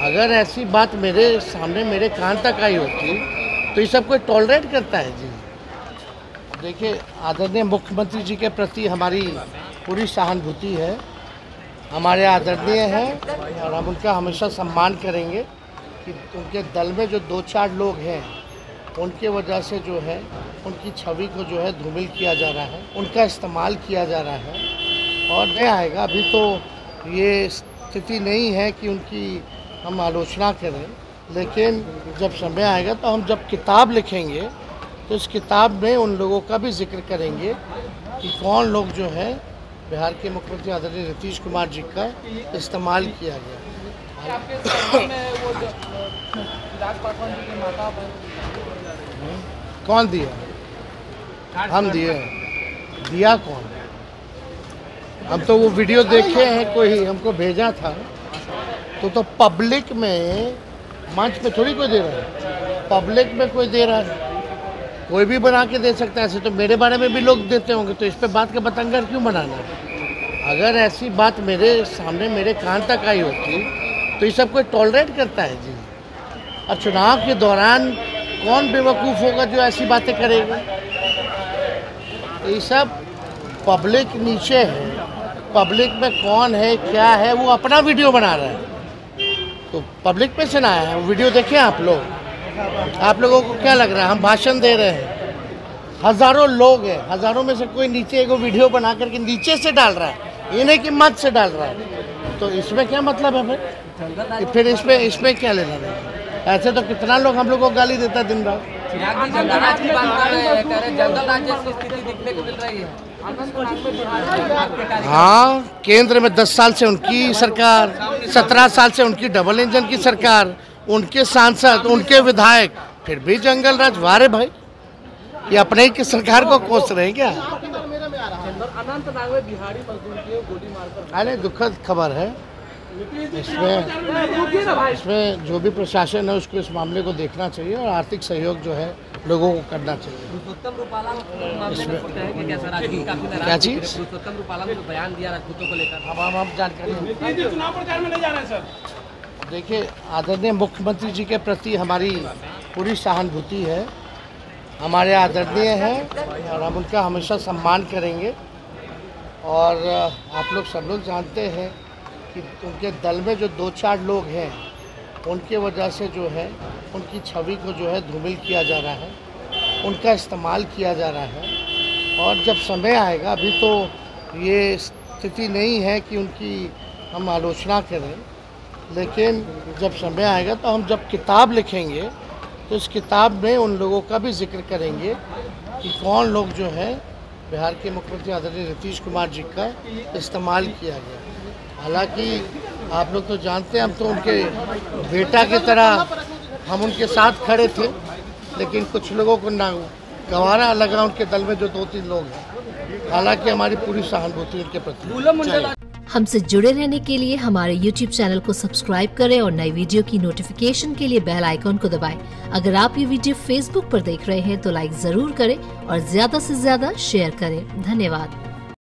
अगर ऐसी बात मेरे सामने मेरे कान तक आई होती तो ये सब कोई टॉलरेट करता है जी। देखिए, आदरणीय मुख्यमंत्री जी के प्रति हमारी पूरी सहानुभूति है। हमारे आदरणीय हैं और हम उनका हमेशा सम्मान करेंगे कि उनके दल में जो दो चार लोग हैं, उनके वजह से जो है, उनकी छवि को जो है धूमिल किया जा रहा है, उनका इस्तेमाल किया जा रहा है। और नहीं आएगा, अभी तो ये स्थिति नहीं है कि उनकी हम आलोचना करें लेकिन जब समय आएगा तो हम जब किताब लिखेंगे तो इस किताब में उन लोगों का भी ज़िक्र करेंगे कि कौन लोग जो है बिहार के मुख्यमंत्री आदरणीय नीतीश कुमार जी का इस्तेमाल किया गया। कौन दिया? हम दिए दिया कौन? हम तो वो वीडियो देखे हैं कोई हमको भेजा था। तो तो पब्लिक में मंच पे थोड़ी कोई दे रहा है। पब्लिक में कोई दे रहा है। कोई भी बना के दे सकता है, ऐसे तो मेरे बारे में भी लोग देते होंगे तो इस पे बात का बतंगर क्यों बनाना अगर ऐसी बात मेरे सामने, मेरे कान तक आई होती तो ये सब कोई टॉलरेट करता है? जी। और चुनाव के दौरान कौन बेवकूफ़ होगा जो ऐसी बातें करेगा? ये सब पब्लिक नीचे है। पब्लिक में कौन है, क्या है, वो अपना वीडियो बना रहा है। तो पब्लिक पे से ना आया है। वीडियो देखें आप लोग। आप लोगों को क्या लग रहा है? हम भाषण दे रहे हैं। हज़ारों लोग हैं। हज़ारों में से कोई नीचे एक वीडियो बना करके नीचे से डाल रहा है। ये नहीं कि मत से डाल रहा है। तो इसमें क्या मतलब है फिर? फिर इसमें इसमें क्या लेना देना ऐसे तो कितना लोग हम लोग को गाली देता दिन रात? की हैं हैं को है हाँ केंद्र में दस साल से उनकी सरकार सत्रह साल से उनकी डबल इंजन की सरकार उनके सांसद उनके विधायक फिर भी जंगल राज वारे भाई। ये अपने ही की सरकार को कोस रहे हैं क्या? अनंत नाग में बिहारी मजदूर गोली मारकर अरे दुखद खबर है। इसमें इसमें जो भी प्रशासन है उसको इस मामले को देखना चाहिए और आर्थिक सहयोग जो है लोगों को करना चाहिए। नाराज़ क्या चीज़? पुरुषोत्तम रूपाला ने जो बयान दिया राजपूतों को लेकर। अब हम हम जानकारी चुनाव प्रचार में नहीं जा रहे सर। देखिए आदरणीय मुख्यमंत्री जी के प्रति हमारी पूरी सहानुभूति है। हमारे आदरणीय हैं और हम उनका हमेशा सम्मान करेंगे। और आप लोग सब लोग जानते हैं कि उनके दल में जो दो चार लोग हैं, उनके वजह से जो है, उनकी छवि को जो है धूमिल किया जा रहा है, उनका इस्तेमाल किया जा रहा है। और जब समय आएगा, अभी तो ये स्थिति नहीं है कि उनकी हम आलोचना करें, लेकिन जब समय आएगा तो हम जब किताब लिखेंगे तो इस किताब में उन लोगों का भी ज़िक्र करेंगे कि कौन लोग जो है, बिहार के मुख्यमंत्री आदरणीय नीतीश कुमार जी का इस्तेमाल किया गया। हालाँकि आप लोग तो जानते हैं हम तो उनके बेटा की तरह हम उनके साथ खड़े थे लेकिन कुछ लोगों को ना गंवारा लगा उनके दल में जो दो तीन लोग हैं। हालाँकि हमारी पूरी सहानुभूति उनके प्रति हमसे जुड़े रहने के लिए हमारे YouTube चैनल को सब्सक्राइब करें और नई वीडियो की नोटिफिकेशन के लिए बेल आइकॉन को दबाएँ। अगर आप ये वीडियो Facebook पर देख रहे हैं तो लाइक ज़रूर करें और ज़्यादा से ज़्यादा शेयर करें। धन्यवाद।